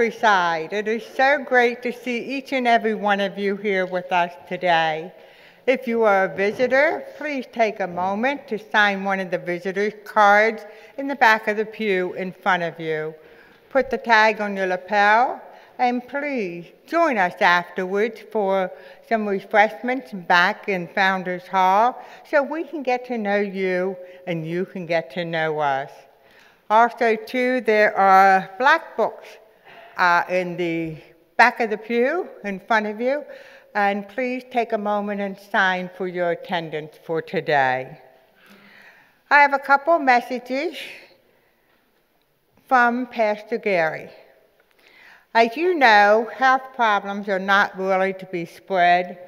Countryside. It is so great to see each and every one of you here with us today. If you are a visitor, please take a moment to sign one of the visitor's cards in the back of the pew in front of you. Put the tag on your lapel, and please join us afterwards for some refreshments back in Founders Hall so we can get to know you and you can get to know us. Also, too, there are black books uh, in the back of the pew in front of you. And please take a moment and sign for your attendance for today. I have a couple messages from Pastor Gary. As you know, health problems are not really to be spread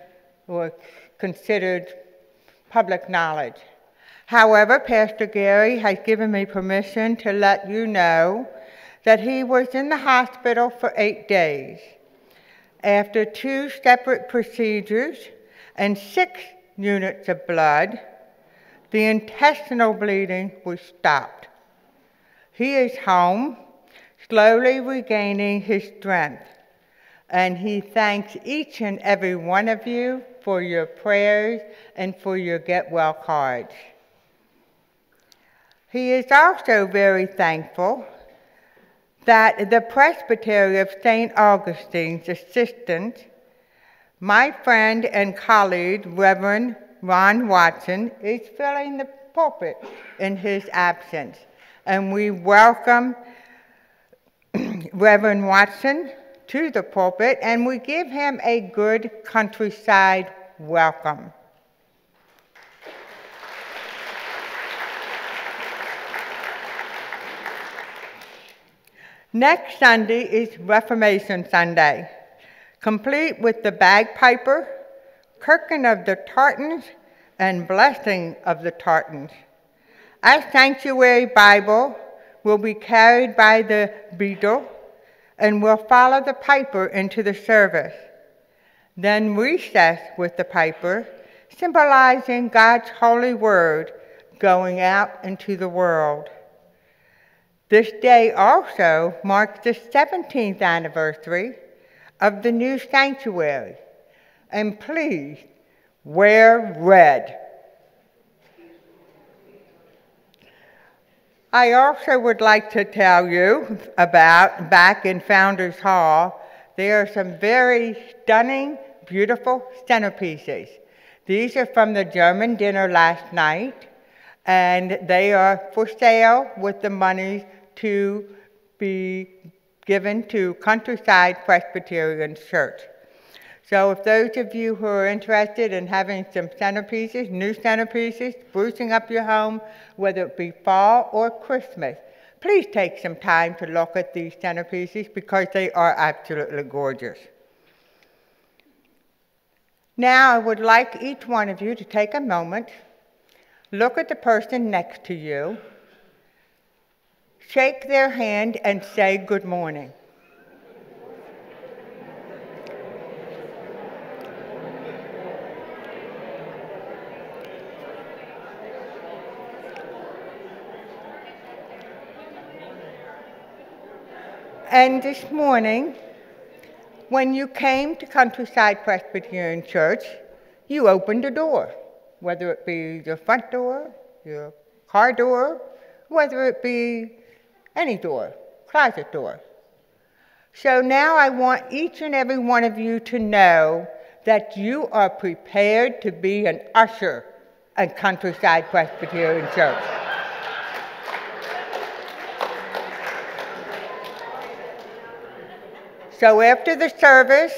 or considered public knowledge. However, Pastor Gary has given me permission to let you know that he was in the hospital for eight days. After two separate procedures and six units of blood, the intestinal bleeding was stopped. He is home, slowly regaining his strength, and he thanks each and every one of you for your prayers and for your get well cards. He is also very thankful that the Presbytery of St. Augustine's assistant, my friend and colleague, Reverend Ron Watson, is filling the pulpit in his absence. And we welcome Reverend Watson to the pulpit and we give him a good countryside welcome. Next Sunday is Reformation Sunday, complete with the bagpiper, kirking of the tartans, and blessing of the tartans. Our sanctuary Bible will be carried by the beadle and will follow the piper into the service. Then recess with the piper, symbolizing God's holy word going out into the world. This day also marks the 17th anniversary of the new sanctuary. And please wear red. I also would like to tell you about back in Founders Hall, there are some very stunning, beautiful centerpieces. These are from the German dinner last night, and they are for sale with the money to be given to Countryside Presbyterian Church. So if those of you who are interested in having some centerpieces, new centerpieces, sprucing up your home, whether it be fall or Christmas, please take some time to look at these centerpieces because they are absolutely gorgeous. Now I would like each one of you to take a moment, look at the person next to you, shake their hand, and say good morning. And this morning, when you came to Countryside Presbyterian Church, you opened a door, whether it be your front door, your car door, whether it be any door, closet door. So now I want each and every one of you to know that you are prepared to be an usher at Countryside Presbyterian Church. So after the service,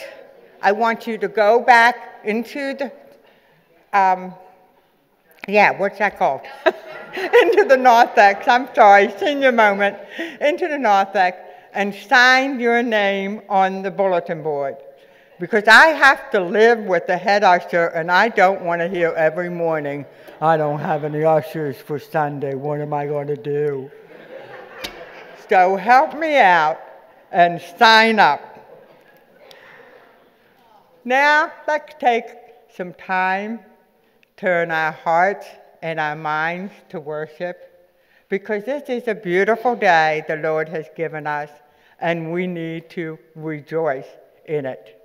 I want you to go back into the, um, yeah, what's that called? into the narthex, I'm sorry, senior moment, into the narthex and sign your name on the bulletin board. Because I have to live with the head usher and I don't want to hear every morning, I don't have any ushers for Sunday, what am I going to do? so help me out and sign up. Now let's take some time, turn our hearts and our minds to worship because this is a beautiful day the Lord has given us, and we need to rejoice in it.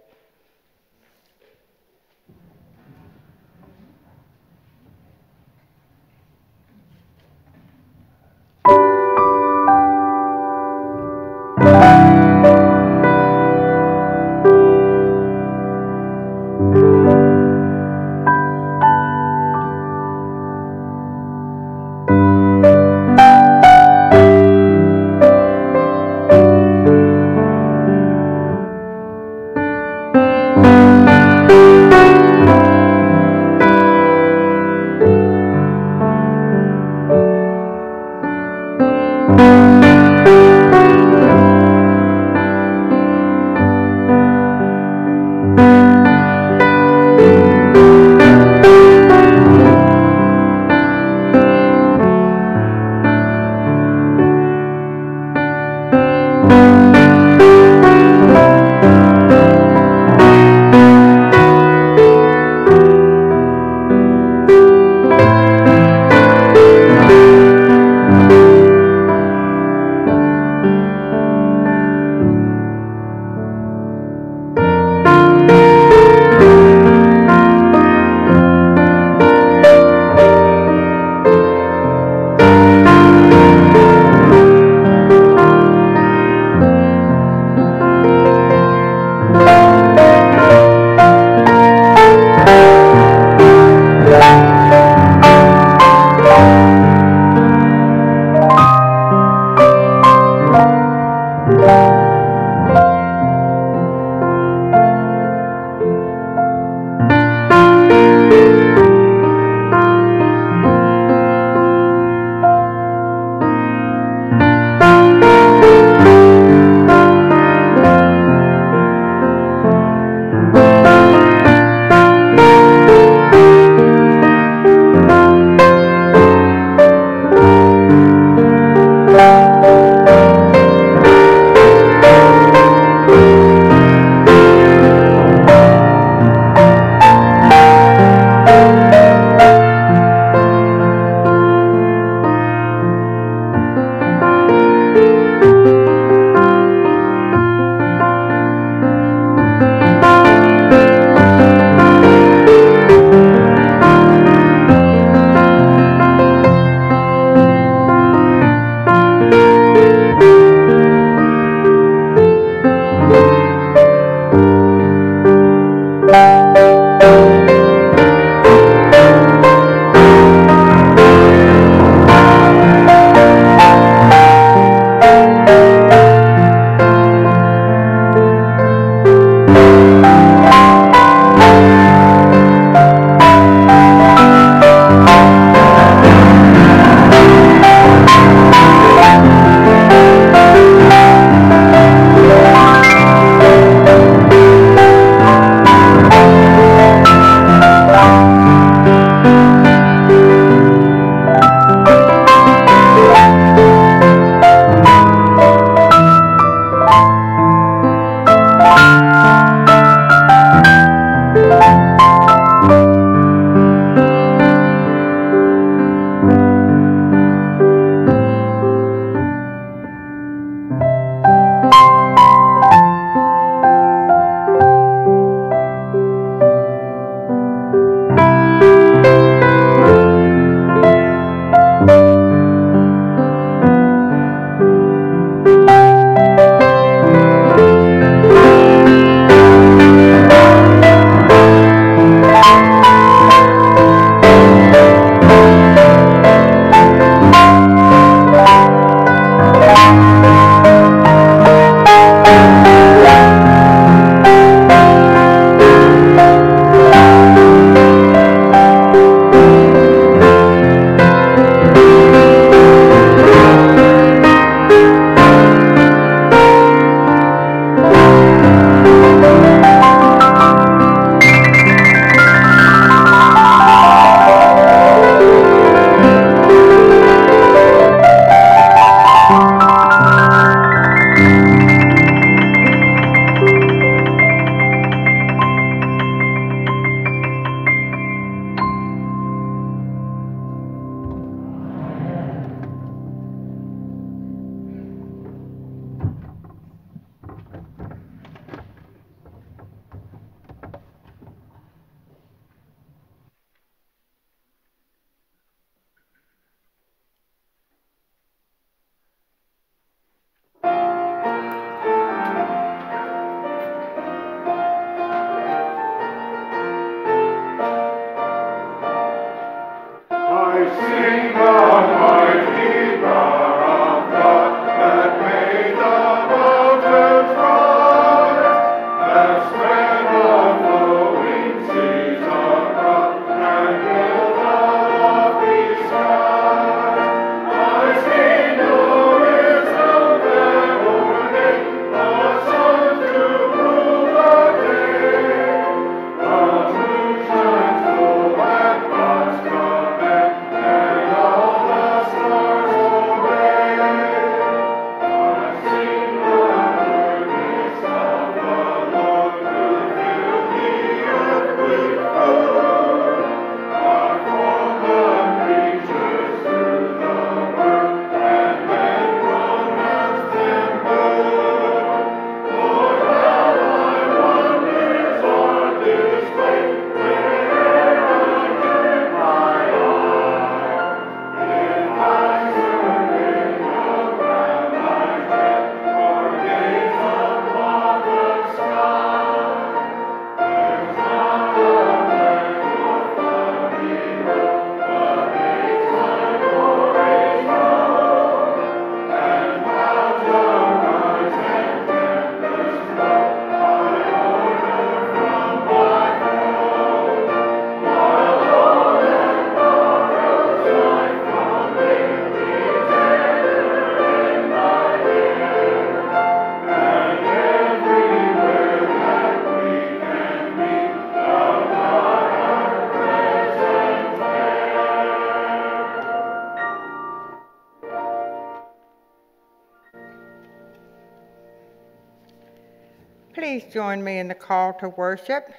Join me in the call to worship.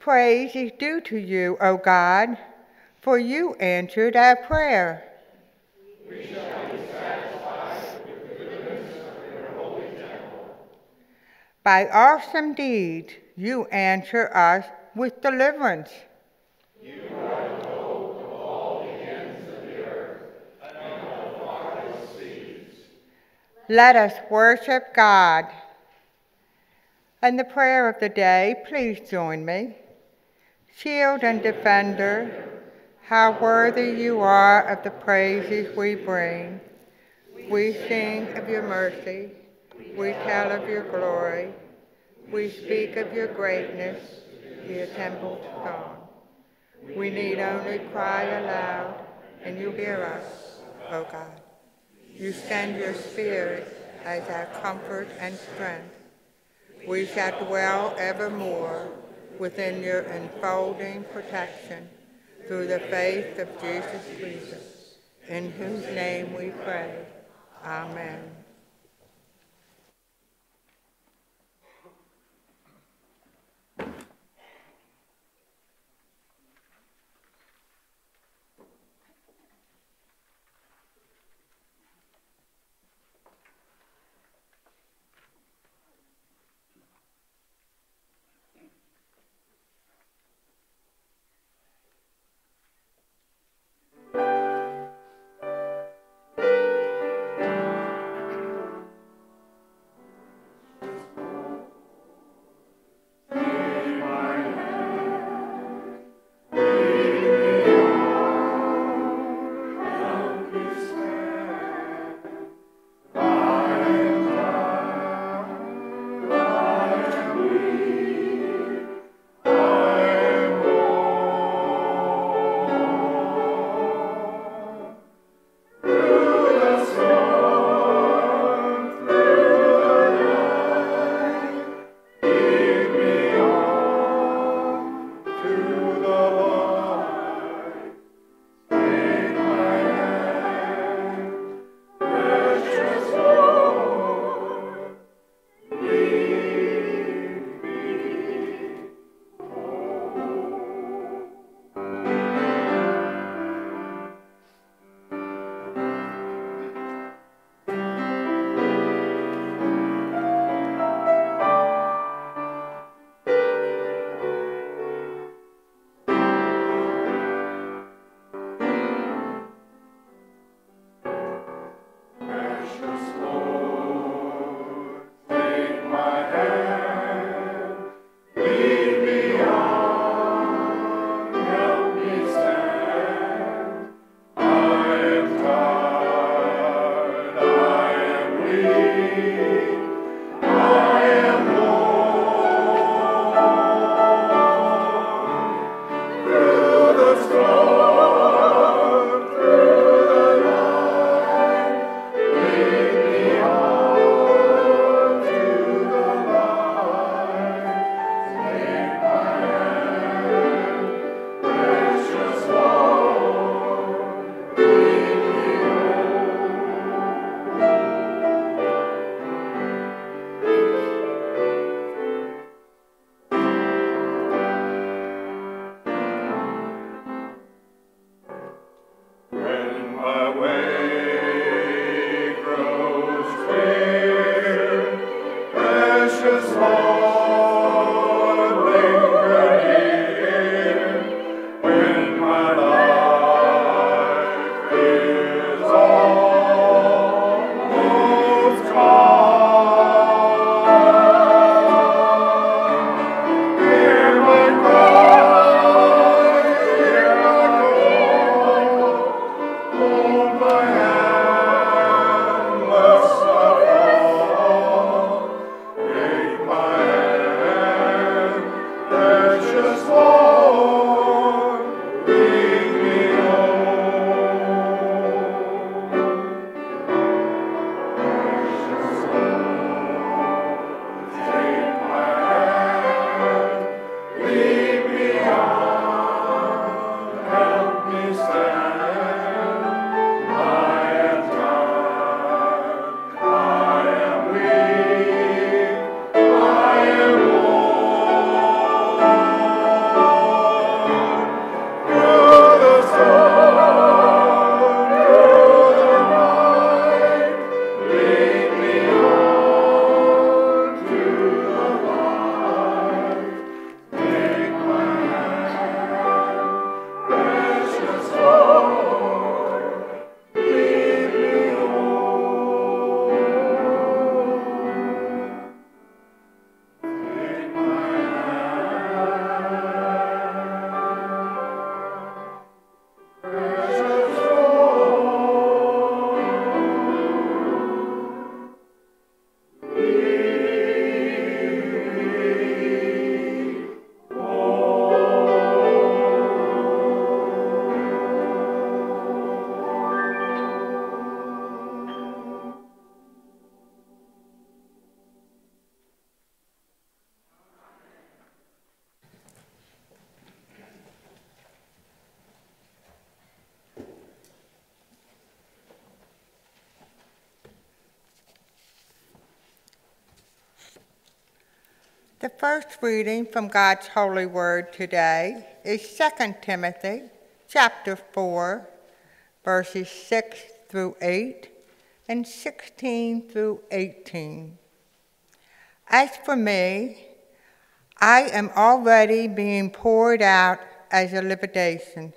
Praise is due to you, O God, for you answered our prayer. We shall be By awesome deeds, you answer us with deliverance. You are the hope of all the ends of the earth and of the farthest seas. Let us worship God. And the prayer of the day, please join me. Shield and defender, how worthy you are of the praises we bring. We sing of your mercy, we tell of your glory, we speak of your greatness, the temple song. We need only cry aloud, and you hear us, O God. You send your Spirit as our comfort and strength. We shall dwell evermore within your enfolding protection through the faith of Jesus Christ, in whose name we pray. Amen. First reading from God's holy word today is 2 Timothy chapter 4, verses 6 through 8 and 16 through 18. As for me, I am already being poured out as a libation,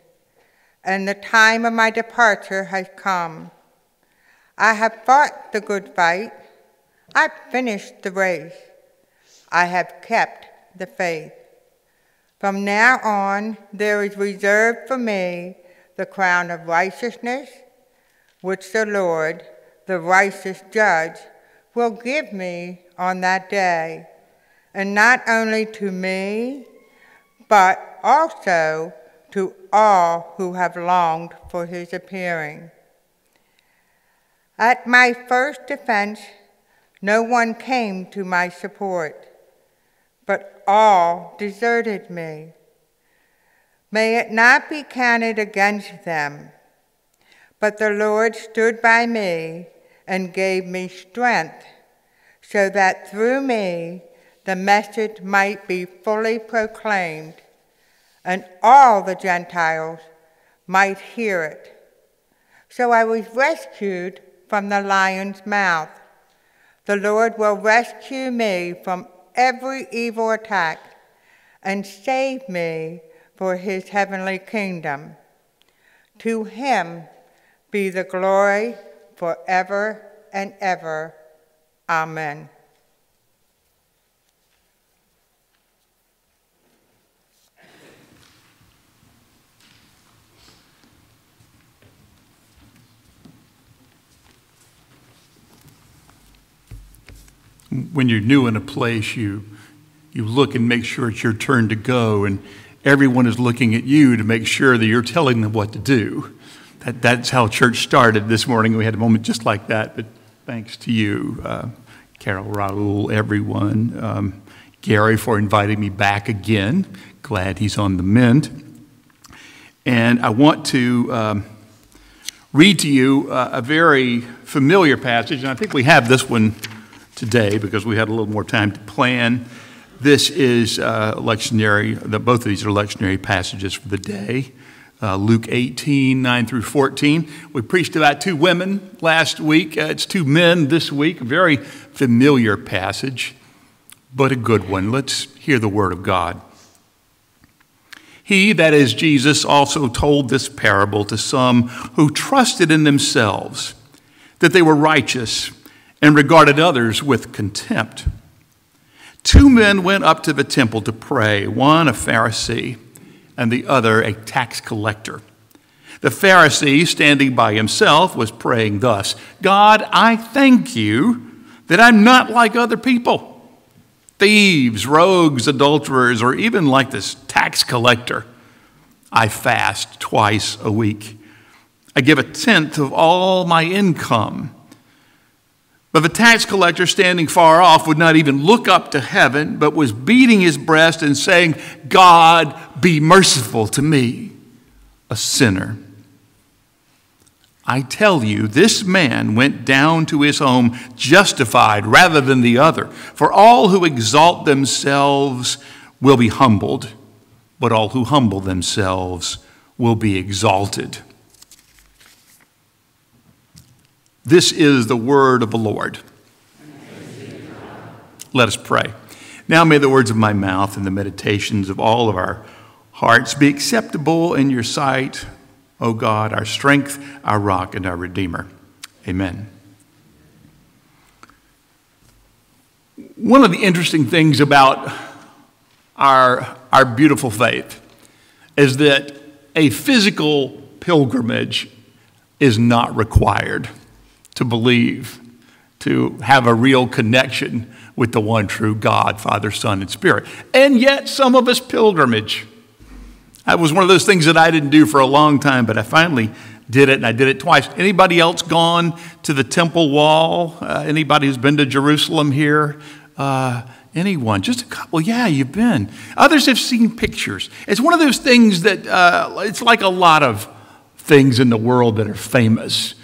and the time of my departure has come. I have fought the good fight. I've finished the race. I have kept the faith. From now on, there is reserved for me the crown of righteousness, which the Lord, the righteous judge, will give me on that day, and not only to me, but also to all who have longed for his appearing. At my first defense, no one came to my support but all deserted me. May it not be counted against them. But the Lord stood by me and gave me strength, so that through me the message might be fully proclaimed, and all the Gentiles might hear it. So I was rescued from the lion's mouth. The Lord will rescue me from every evil attack and save me for his heavenly kingdom. To him be the glory forever and ever. Amen. When you're new in a place, you, you look and make sure it's your turn to go, and everyone is looking at you to make sure that you're telling them what to do. That, that's how church started this morning. We had a moment just like that, but thanks to you, uh, Carol, Raul, everyone, um, Gary, for inviting me back again. Glad he's on the mend. And I want to um, read to you uh, a very familiar passage, and I think we have this one today because we had a little more time to plan. This is uh, lectionary, the, both of these are lectionary passages for the day. Uh, Luke 18, 9 through 14. We preached about two women last week. Uh, it's two men this week. Very familiar passage, but a good one. Let's hear the word of God. He, that is Jesus, also told this parable to some who trusted in themselves that they were righteous and regarded others with contempt. Two men went up to the temple to pray, one a Pharisee and the other a tax collector. The Pharisee, standing by himself, was praying thus God, I thank you that I'm not like other people thieves, rogues, adulterers, or even like this tax collector. I fast twice a week. I give a tenth of all my income. But the tax collector standing far off would not even look up to heaven, but was beating his breast and saying, God, be merciful to me, a sinner. I tell you, this man went down to his home justified rather than the other. For all who exalt themselves will be humbled, but all who humble themselves will be exalted. This is the word of the Lord. Let us pray. Now may the words of my mouth and the meditations of all of our hearts be acceptable in your sight, O God, our strength, our rock, and our Redeemer. Amen. One of the interesting things about our, our beautiful faith is that a physical pilgrimage is not required to believe, to have a real connection with the one true God, Father, Son, and Spirit. And yet, some of us pilgrimage. That was one of those things that I didn't do for a long time, but I finally did it, and I did it twice. Anybody else gone to the temple wall? Uh, anybody who's been to Jerusalem here? Uh, anyone? Just a couple. Yeah, you've been. Others have seen pictures. It's one of those things that uh, it's like a lot of things in the world that are famous.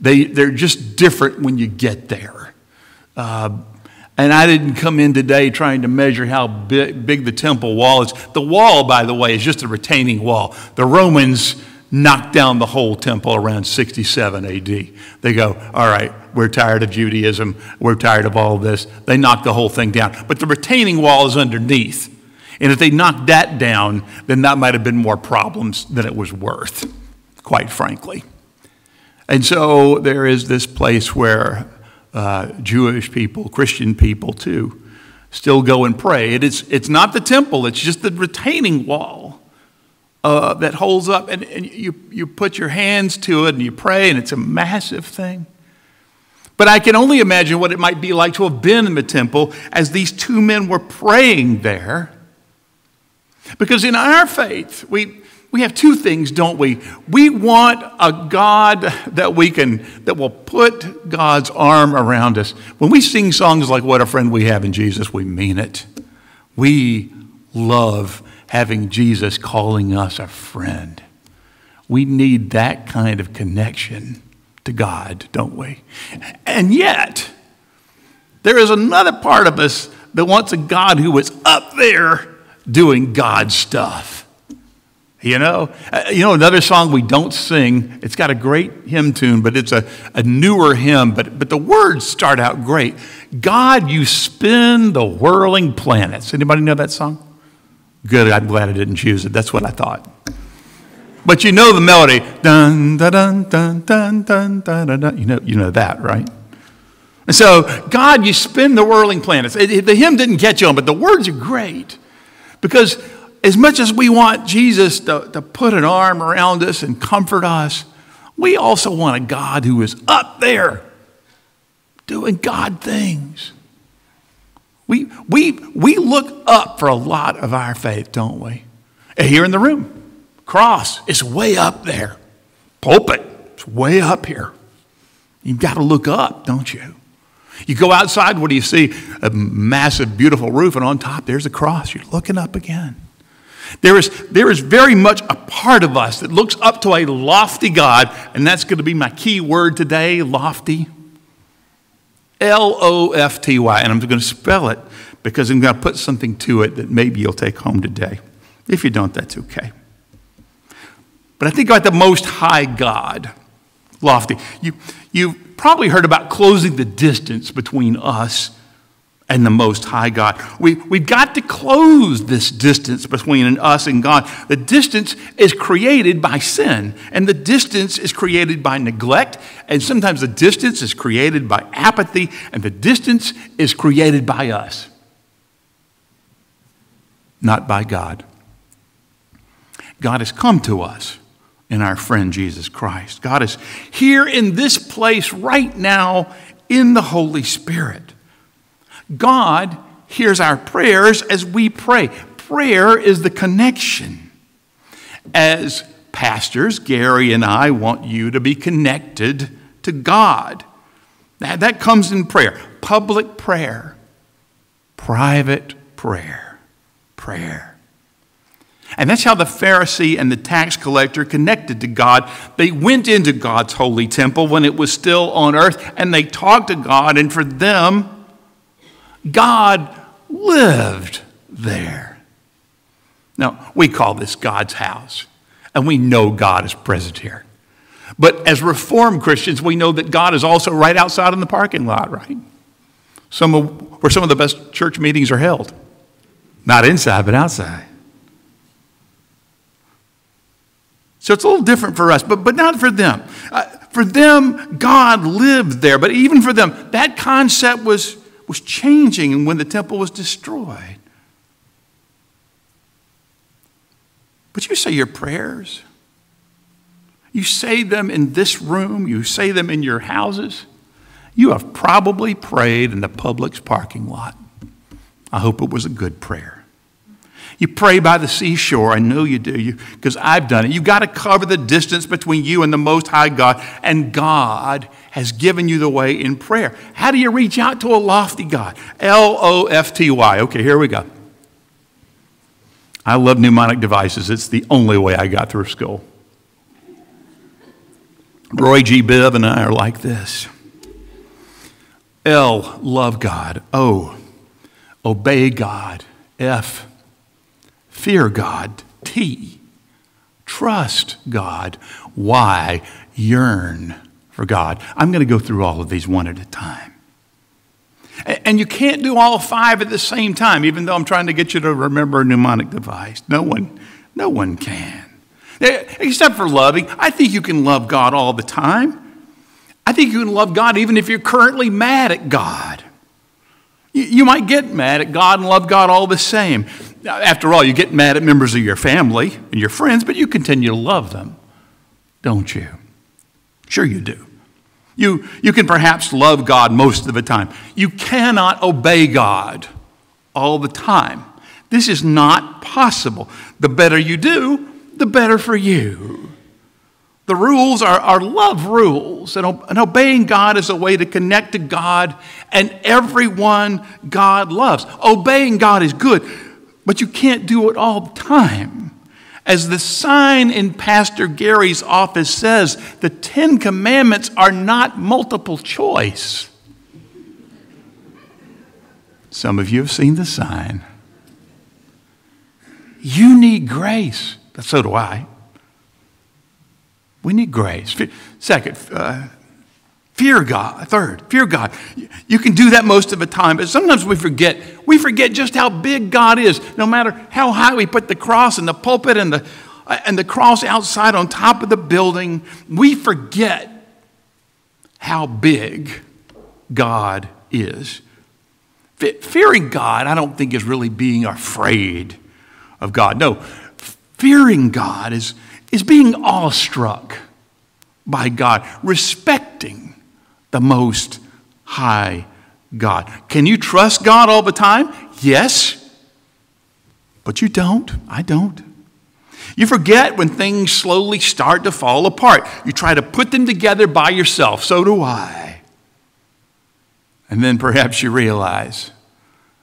They, they're just different when you get there. Uh, And I didn't come in today trying to measure how big, big, the temple wall is. The wall, by the way, is just a retaining wall. The Romans knocked down the whole temple around 67 AD. They go, all right, we're tired of Judaism. We're tired of all of this. They knocked the whole thing down. But the retaining wall is underneath. And if they knocked that down, then that might have been more problems than it was worth, quite frankly. And so there is this place where uh, Jewish people, Christian people too, still go and pray. It is, it's not the temple, it's just the retaining wall uh, that holds up. And, and you, you put your hands to it and you pray, and it's a massive thing. But I can only imagine what it might be like to have been in the temple as these two men were praying there. Because in our faith, we, we have two things, don't we? We want a God that we can, that will put God's arm around us. When we sing songs like What a Friend We Have in Jesus, we mean it. We love having Jesus calling us a friend. We need that kind of connection to God, don't we? And yet, there is another part of us that wants a God who is up there doing God stuff. You know, uh, you know another song we don't sing. It's got a great hymn tune, but it's a, a newer hymn. But but the words start out great. God, you spin the whirling planets. Anybody know that song? Good. I'm glad I didn't choose it. That's what I thought. But you know the melody. Dun dun dun dun dun dun dun dun. You know you know that, right? And so, God, you spin the whirling planets. It, it, the hymn didn't catch on, but the words are great because as much as we want Jesus to, to put an arm around us and comfort us, we also want a God who is up there doing God things. We, we, we look up for a lot of our faith, don't we? Here in the room, cross is way up there. Pulpit is way up here. You've got to look up, don't you? You go outside, what do you see? A massive, beautiful roof, and on top there's a cross. You're looking up again. There is, there is very much a part of us that looks up to a lofty God, and that's going to be my key word today lofty. L O F T Y. And I'm going to spell it because I'm going to put something to it that maybe you'll take home today. If you don't, that's okay. But I think about the Most High God, lofty. You, you've probably heard about closing the distance between us and the Most High God. We, we've got to close this distance between us and God. The distance is created by sin, and the distance is created by neglect, and sometimes the distance is created by apathy, and the distance is created by us, not by God. God has come to us in our friend Jesus Christ. God is here in this place right now in the Holy Spirit. God hears our prayers as we pray. Prayer is the connection. As pastors, Gary and I want you to be connected to God. That, that comes in prayer public prayer, private prayer, prayer. And that's how the Pharisee and the tax collector connected to God. They went into God's holy temple when it was still on earth and they talked to God, and for them, God lived there. Now, we call this God's house, and we know God is present here. But as Reformed Christians, we know that God is also right outside in the parking lot, right? Some of, where some of the best church meetings are held. Not inside, but outside. So it's a little different for us, but, but not for them. Uh, for them, God lived there. But even for them, that concept was was changing when the temple was destroyed. But you say your prayers. You say them in this room, you say them in your houses. You have probably prayed in the public's parking lot. I hope it was a good prayer. You pray by the seashore. I know you do, You because I've done it. You've got to cover the distance between you and the Most High God, and God has given you the way in prayer. How do you reach out to a lofty God? L O F T Y. Okay, here we go. I love mnemonic devices. It's the only way I got through school. Roy G. Biv and I are like this. L, love God. O, obey God. F, fear God. T, trust God. Y, yearn for God. I'm going to go through all of these one at a time. And you can't do all five at the same time, even though I'm trying to get you to remember a mnemonic device. No one, no one can. Eh, except for loving. I think you can love God all the time. I think you can love God even if you're currently mad at God. You might get mad at God and love God all the same. After all, you get mad at members of your family and your friends, but you continue to love them, don't you? Sure, you do. You, you can perhaps love God most of the time. You cannot obey God all the time. This is not possible. The better you do, the better for you. The rules are, are love rules, and, and obeying God is a way to connect to God and everyone God loves. Obeying God is good, but you can't do it all the time. As the sign in Pastor Gary's office says, the Ten Commandments are not multiple choice. Some of you have seen the sign. You need grace. but So do I. We need grace. Second, uh, Fear God. Third, fear God. You can do that most of the time, but sometimes we forget. We forget just how big God is. No matter how high we put the cross and the pulpit and the, uh, and the cross outside on top of the building, we forget how big God is. Fearing God, I don't think, is really being afraid of God. No, fearing God is, is being awestruck by God, respecting the Most High God. Can you trust God all the time? Yes. But you don't. I don't. You forget when things slowly start to fall apart. You try to put them together by yourself. So do I. And then perhaps you realize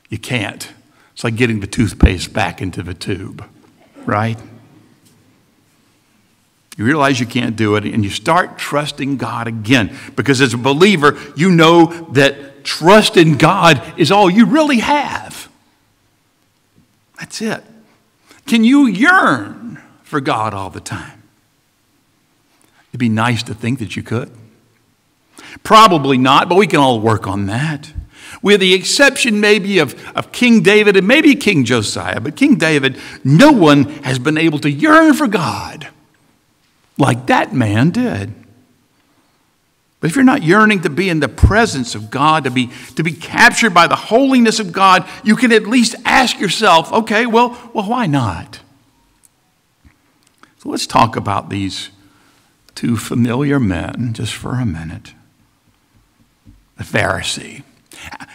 you can't. It's like getting the toothpaste back into the tube, right? You realize you can't do it, and you start trusting God again. Because as a believer, you know that trust in God is all you really have. That's it. Can you yearn for God all the time? It'd be nice to think that you could. Probably not, but we can all work on that. With the exception, maybe, of, of King David and maybe King Josiah. But King David, no one has been able to yearn for God like that man did. But if you're not yearning to be in the presence of God, to be, to be captured by the holiness of God, you can at least ask yourself, okay, well, well, why not? So let's talk about these two familiar men just for a minute. The Pharisee.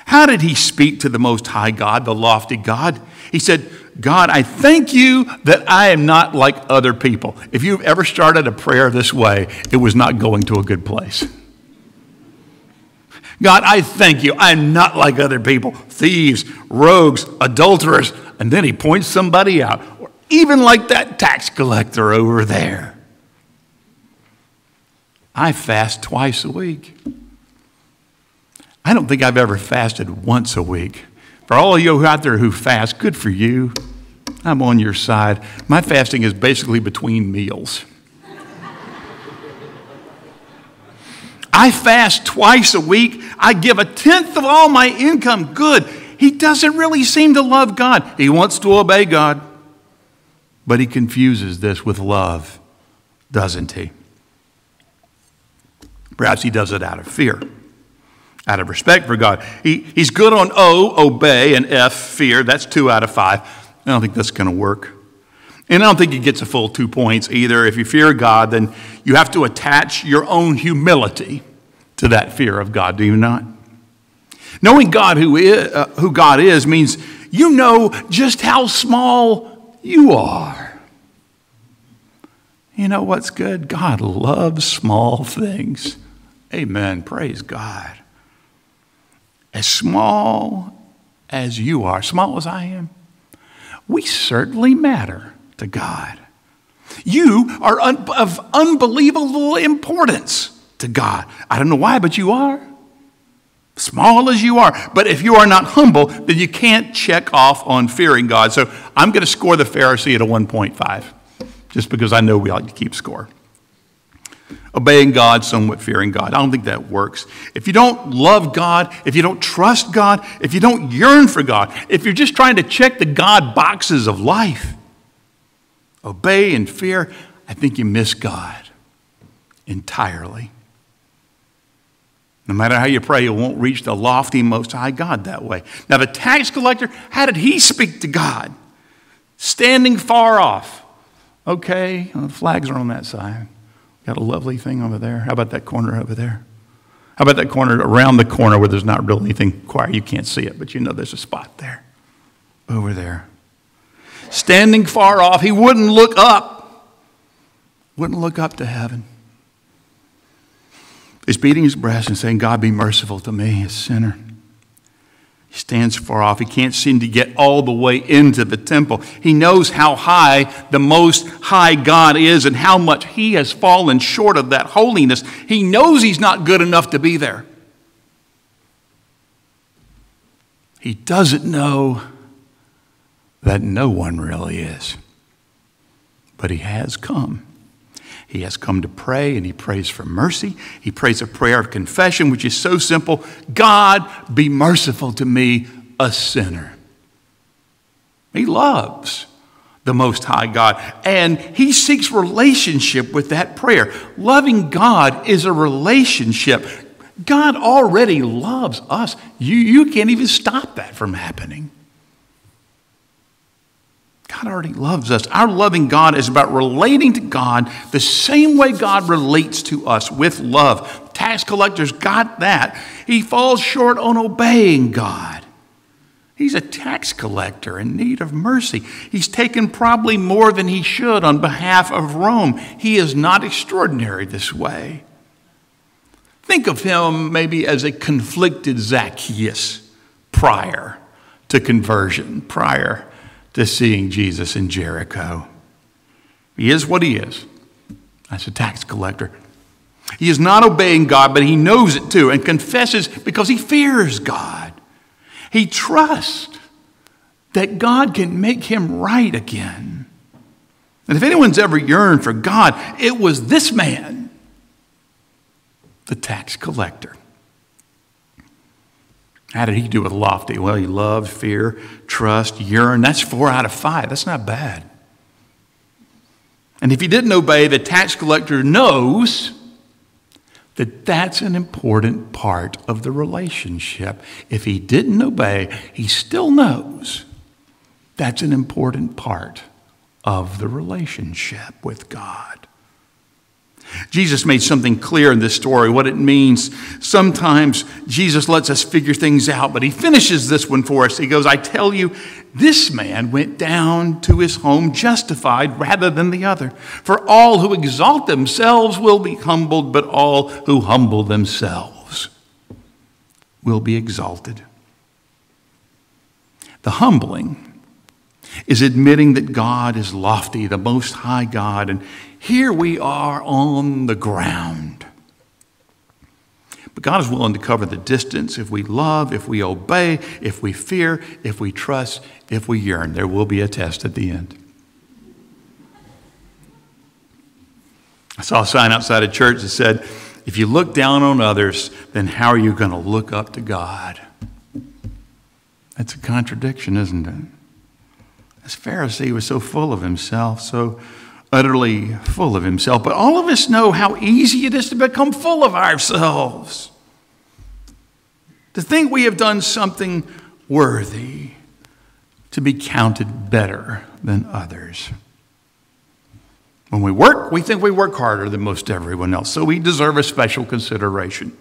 How did he speak to the Most High God, the lofty God? He said, God, I thank you that I am not like other people. If you've ever started a prayer this way, it was not going to a good place. God, I thank you. I'm not like other people thieves, rogues, adulterers. And then he points somebody out, or even like that tax collector over there. I fast twice a week. I don't think I've ever fasted once a week. For all of you out there who fast, good for you. I'm on your side. My fasting is basically between meals. I fast twice a week. I give a tenth of all my income. Good. He doesn't really seem to love God. He wants to obey God. But he confuses this with love, doesn't he? Perhaps he does it out of fear out of respect for God. He, he's good on O, obey, and F, fear. That's two out of five. I don't think that's going to work. And I don't think he gets a full two points either. If you fear God, then you have to attach your own humility to that fear of God, do you not? Knowing God who, is, uh, who God is means you know just how small you are. You know what's good? God loves small things. Amen. Praise God as small as you are, small as I am, we certainly matter to God. You are un- of unbelievable importance to God. I don't know why, but you are. Small as you are. But if you are not humble, then you can't check off on fearing God. So I'm going to score the Pharisee at a 1.5, just because I know we like to keep score. Obeying God, somewhat fearing God. I don't think that works. If you don't love God, if you don't trust God, if you don't yearn for God, if you're just trying to check the God boxes of life, obey and fear, I think you miss God entirely. No matter how you pray, you won't reach the lofty, most high God that way. Now, the tax collector, how did he speak to God? Standing far off. Okay, well, the flags are on that side. Got a lovely thing over there. How about that corner over there? How about that corner around the corner where there's not really anything quiet? You can't see it, but you know there's a spot there. Over there. Standing far off, he wouldn't look up. Wouldn't look up to heaven. He's beating his breast and saying, God, be merciful to me, a sinner. He stands far off. He can't seem to get all the way into the temple. He knows how high the Most High God is and how much he has fallen short of that holiness. He knows he's not good enough to be there. He doesn't know that no one really is. But he has come. He has come to pray and he prays for mercy. He prays a prayer of confession, which is so simple God, be merciful to me, a sinner. He loves the Most High God, and he seeks relationship with that prayer. Loving God is a relationship. God already loves us. You, you can't even stop that from happening. God already loves us. Our loving God is about relating to God the same way God relates to us with love. Tax collectors got that. He falls short on obeying God. He's a tax collector in need of mercy. He's taken probably more than he should on behalf of Rome. He is not extraordinary this way. Think of him maybe as a conflicted Zacchaeus prior to conversion, prior to seeing Jesus in Jericho. He is what he is. That's a tax collector. He is not obeying God, but he knows it too and confesses because he fears God. He trusts that God can make him right again. And if anyone's ever yearned for God, it was this man, the tax collector. How did he do with lofty? Well, he loved, fear, trust, yearn. That's four out of five. That's not bad. And if he didn't obey, the tax collector knows that that's an important part of the relationship. If he didn't obey, he still knows that's an important part of the relationship with God. Jesus made something clear in this story, what it means. Sometimes Jesus lets us figure things out, but he finishes this one for us. He goes, I tell you, this man went down to his home justified rather than the other. For all who exalt themselves will be humbled, but all who humble themselves will be exalted. The humbling is admitting that God is lofty, the most high God, and here we are on the ground. But God is willing to cover the distance if we love, if we obey, if we fear, if we trust, if we yearn. There will be a test at the end. I saw a sign outside a church that said, If you look down on others, then how are you going to look up to God? That's a contradiction, isn't it? This Pharisee was so full of himself, so utterly full of himself. But all of us know how easy it is to become full of ourselves. To think we have done something worthy to be counted better than others. When we work, we think we work harder than most everyone else, so we deserve a special consideration.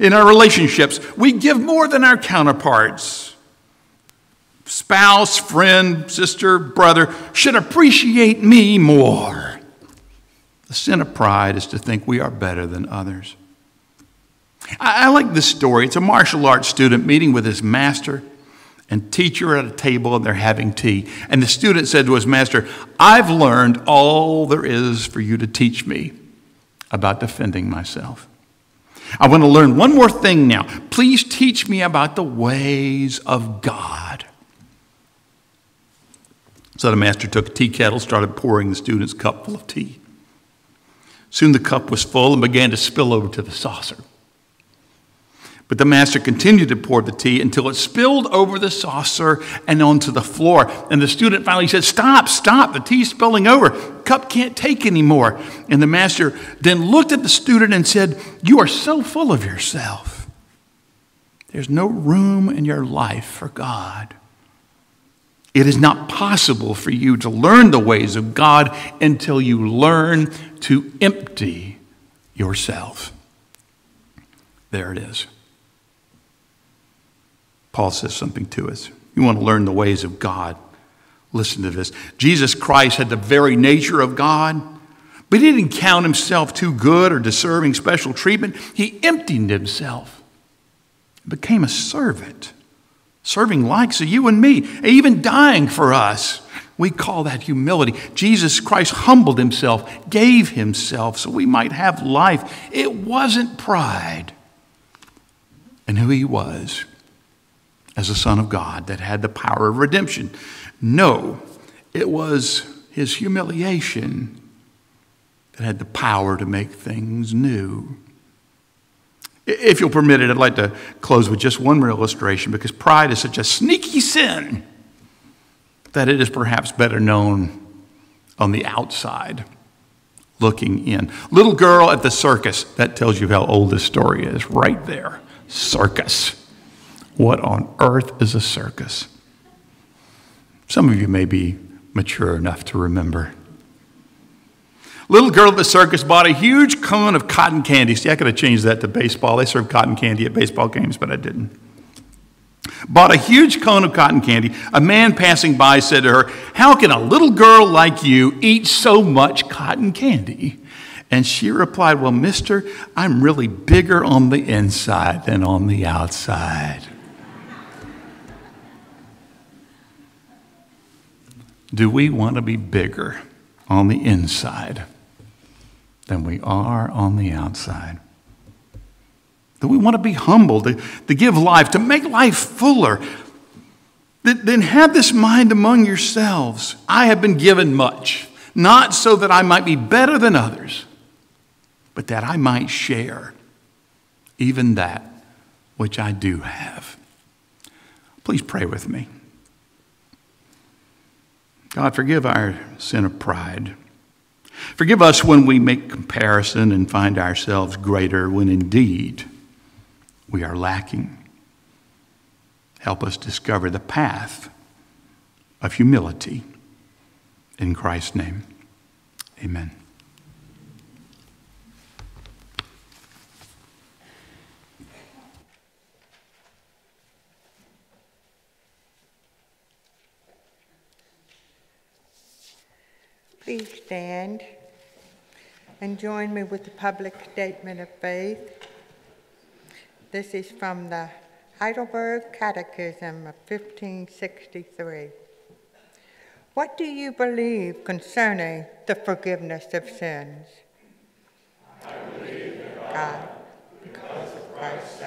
In our relationships, we give more than our counterparts spouse, friend, sister, brother should appreciate me more. The sin of pride is to think we are better than others. I, I like this story. It's a martial arts student meeting with his master and teacher at a table, and they're having tea. And the student said to his master, I've learned all there is for you to teach me about defending myself. I want to learn one more thing now. Please teach me about the ways of God. So the master took a tea kettle, started pouring the student's cup full of tea. Soon the cup was full and began to spill over to the saucer. But the master continued to pour the tea until it spilled over the saucer and onto the floor. And the student finally said, Stop, stop, the tea's spilling over. Cup can't take anymore. And the master then looked at the student and said, You are so full of yourself. There's no room in your life for God. It is not possible for you to learn the ways of God until you learn to empty yourself. There it is. Paul says something to us. You want to learn the ways of God. Listen to this. Jesus Christ had the very nature of God, but he didn't count himself too good or deserving special treatment. He emptied himself, became a servant, serving likes of you and me, even dying for us. We call that humility. Jesus Christ humbled himself, gave himself so we might have life. It wasn't pride and who he was as a Son of God that had the power of redemption. No, it was his humiliation that had the power to make things new. If you'll permit it, I'd like to close with just one more illustration because pride is such a sneaky sin that it is perhaps better known on the outside, looking in. Little girl at the circus, that tells you how old this story is, right there. Circus. What on earth is a circus? Some of you may be mature enough to remember. Little girl at the circus bought a huge cone of cotton candy. See, I could have changed that to baseball. They serve cotton candy at baseball games, but I didn't. Bought a huge cone of cotton candy. A man passing by said to her, How can a little girl like you eat so much cotton candy? And she replied, Well, mister, I'm really bigger on the inside than on the outside. Do we want to be bigger on the inside than we are on the outside? That we want to be humble, to, to give life, to make life fuller? Then have this mind among yourselves. I have been given much, not so that I might be better than others, but that I might share even that which I do have. Please pray with me. God, forgive our sin of pride. Forgive us when we make comparison and find ourselves greater when indeed we are lacking. Help us discover the path of humility. In Christ's name, amen. Please stand and join me with the public statement of faith. This is from the Heidelberg Catechism of 1563. What do you believe concerning the forgiveness of sins? I believe that God, because of Christ's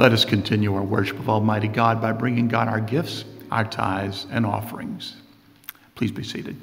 let us continue our worship of Almighty God by bringing God our gifts, our tithes, and offerings. Please be seated.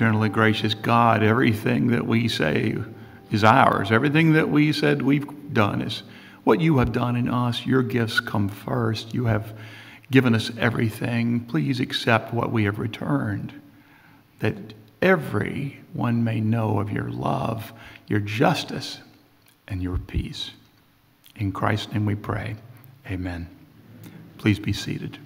Eternally gracious God, everything that we say is ours. Everything that we said we've done is what you have done in us. Your gifts come first. You have given us everything. Please accept what we have returned, that everyone may know of your love, your justice, and your peace. In Christ's name we pray. Amen. Please be seated.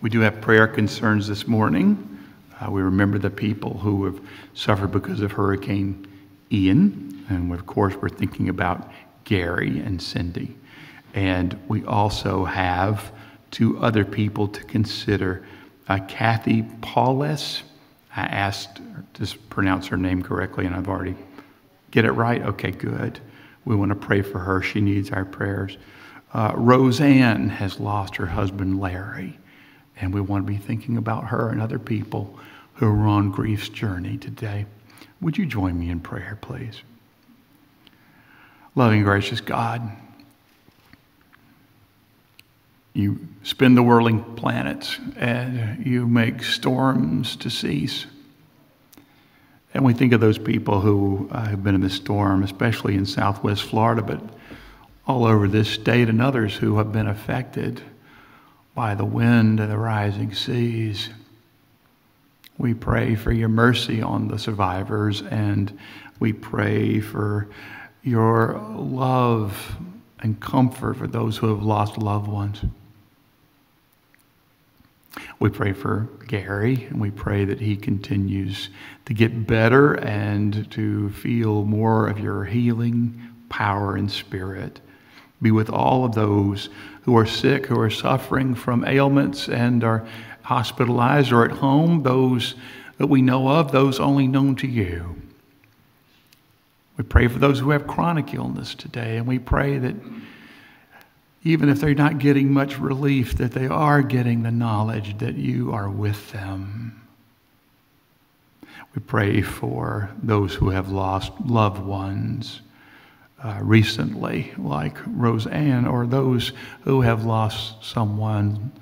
We do have prayer concerns this morning. Uh, we remember the people who have suffered because of Hurricane Ian. And of course, we're thinking about Gary and Cindy. And we also have two other people to consider uh, Kathy Paulus. I asked to pronounce her name correctly, and I've already get it right. Okay, good. We want to pray for her. She needs our prayers. Uh, Roseanne has lost her husband, Larry. And we want to be thinking about her and other people who are on grief's journey today. Would you join me in prayer, please? Loving, gracious God, you spin the whirling planets and you make storms to cease. And we think of those people who uh, have been in the storm, especially in southwest Florida, but all over this state, and others who have been affected by the wind and the rising seas. We pray for your mercy on the survivors, and we pray for your love and comfort for those who have lost loved ones. We pray for Gary, and we pray that he continues to get better and to feel more of your healing power and spirit. Be with all of those who are sick, who are suffering from ailments and are hospitalized or at home, those that we know of, those only known to you. We pray for those who have chronic illness today, and we pray that even if they're not getting much relief, that they are getting the knowledge that you are with them. We pray for those who have lost loved ones uh, recently, like Roseanne, or those who have lost someone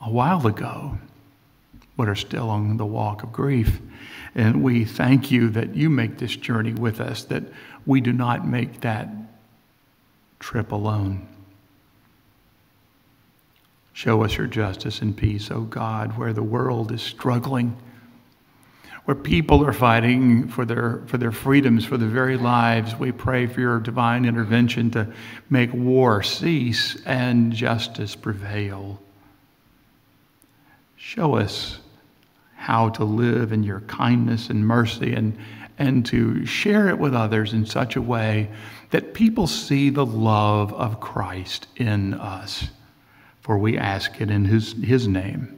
a while ago, but are still on the walk of grief. And we thank you that you make this journey with us, that we do not make that trip alone. Show us your justice and peace, O oh God, where the world is struggling, where people are fighting for their, for their freedoms, for their very lives. We pray for your divine intervention to make war cease and justice prevail. Show us how to live in your kindness and mercy and, and to share it with others in such a way that people see the love of Christ in us. For we ask it in his, his name,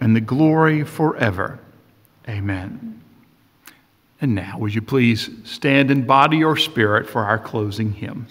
and the glory forever. Amen. And now, would you please stand in body or spirit for our closing hymn?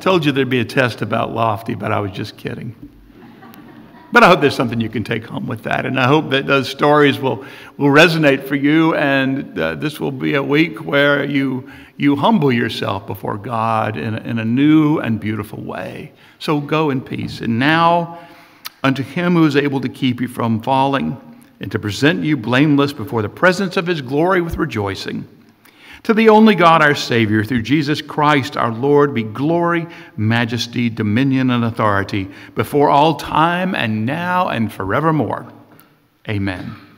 Told you there'd be a test about Lofty, but I was just kidding. But I hope there's something you can take home with that. And I hope that those stories will, will resonate for you. And uh, this will be a week where you, you humble yourself before God in in a new and beautiful way. So go in peace. And now, unto him who is able to keep you from falling and to present you blameless before the presence of his glory with rejoicing to the only God, our Savior, through Jesus Christ our Lord, be glory, majesty, dominion, and authority before all time and now and forevermore. Amen.